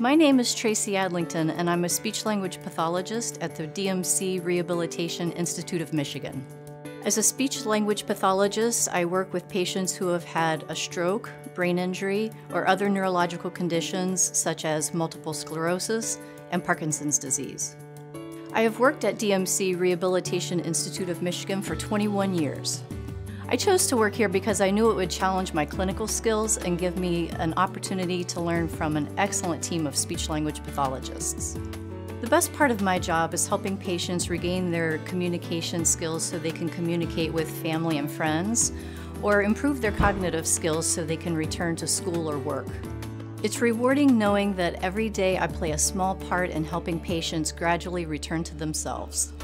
My name is Tracy Adlington, and I'm a speech language pathologist at the DMC Rehabilitation Institute of Michigan. As a speech language pathologist, I work with patients who have had a stroke, brain injury, or other neurological conditions such as multiple sclerosis and Parkinson's disease. I have worked at DMC Rehabilitation Institute of Michigan for 21 years. I chose to work here because I knew it would challenge my clinical skills and give me an opportunity to learn from an excellent team of speech language pathologists. The best part of my job is helping patients regain their communication skills so they can communicate with family and friends, or improve their cognitive skills so they can return to school or work. It's rewarding knowing that every day I play a small part in helping patients gradually return to themselves.